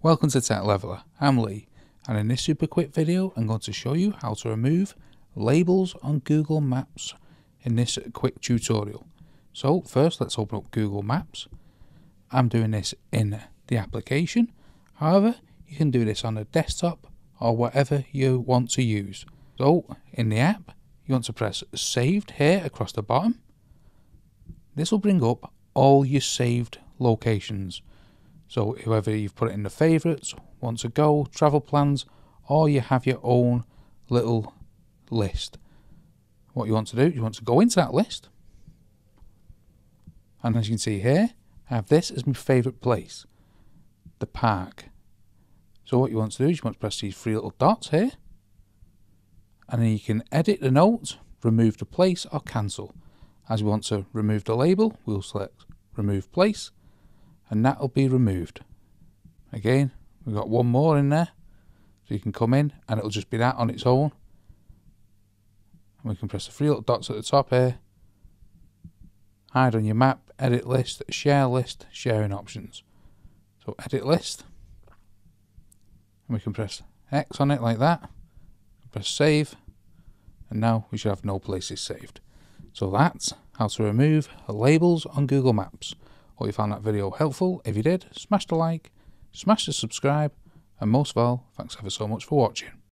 Welcome to Tech Leveller, I'm Lee and in this super quick video I'm going to show you how to remove labels on Google Maps in this quick tutorial. So first let's open up Google Maps. I'm doing this in the application, however you can do this on a desktop or whatever you want to use. So in the app you want to press saved here across the bottom. This will bring up all your saved locations so whether you've put it in the favourites, want to go, travel plans, or you have your own little list. What you want to do, you want to go into that list. And as you can see here, I have this as my favourite place, the park. So what you want to do is you want to press these three little dots here. And then you can edit the note, remove the place or cancel. As we want to remove the label, we'll select remove place and that will be removed. Again, we've got one more in there, so you can come in and it'll just be that on its own. And we can press the three little dots at the top here, hide on your map, edit list, share list, sharing options. So edit list, and we can press X on it like that, press save, and now we should have no places saved. So that's how to remove labels on Google Maps. Hope you found that video helpful. If you did, smash the like, smash the subscribe, and most of all, thanks ever so much for watching.